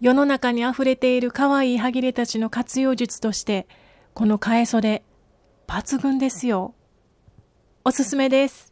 世の中に溢れている可愛い歯切れたちの活用術として、この替え袖、抜群ですよ。おすすめです。